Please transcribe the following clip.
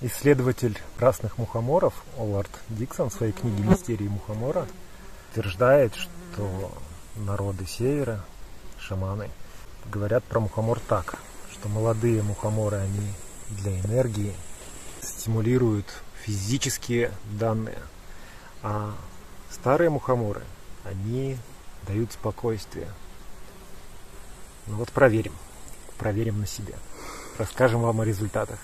исследователь красных мухоморов Олард Диксон в своей книге «Мистерии мухомора» утверждает, что народы севера, шаманы, говорят про мухомор так, что молодые мухоморы, они для энергии стимулируют физические данные, а старые мухоморы, они дают спокойствие. Ну вот проверим, проверим на себе. Расскажем вам о результатах.